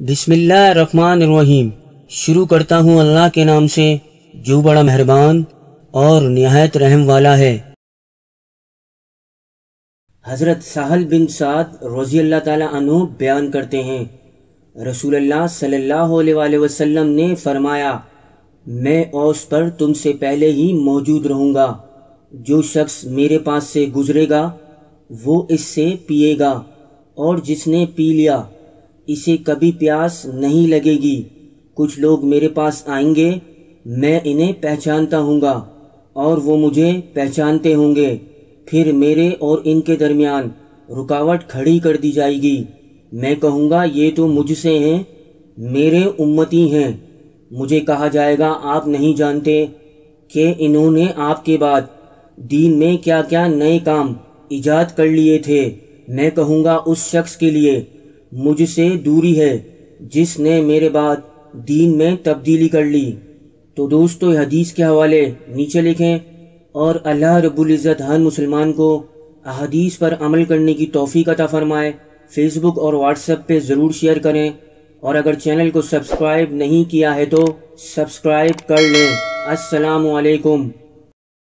बिस्मिल्लाहिर्रहमानिर्रहीम। शुरू करता हूँ अल्लाह के नाम से, जो बड़ा मेहरबान और नहायत रहम वाला है। हज़रत साहल बिन साद रज़ी अल्लाह अनु बयान करते हैं। रसूलुल्लाह सल्लल्लाहु अलैहि वसल्लम ने फरमाया, मैं औस पर तुमसे पहले ही मौजूद रहूँगा। जो शख्स मेरे पास से गुजरेगा, वो इससे पिएगा, और जिसने पी लिया इसे कभी प्यास नहीं लगेगी। कुछ लोग मेरे पास आएँगे, मैं इन्हें पहचानता हूँगा, और वो मुझे पहचानते होंगे। फिर मेरे और इनके दरमियान रुकावट खड़ी कर दी जाएगी। मैं कहूँगा, ये तो मुझसे हैं, मेरे उम्मती हैं मुझे कहा जाएगा, आप नहीं जानते कि इन्होंने आपके बाद दीन में क्या क्या नए काम ईजाद कर लिए थे। मैं कहूँगा, उस शख्स के लिए मुझसे दूरी है, जिसने मेरे बाद दीन में तब्दीली कर ली। तो दोस्तों हदीस के हवाले नीचे लिखें, और अल्लाह रब्बुल इज़्ज़त हर मुसलमान को अहदीस पर अमल करने की तोफ़ी अता फ़रमाए। फेसबुक और व्हाट्सएप पे ज़रूर शेयर करें, और अगर चैनल को सब्सक्राइब नहीं किया है तो सब्सक्राइब कर लें। अस्सलाम वालेकुम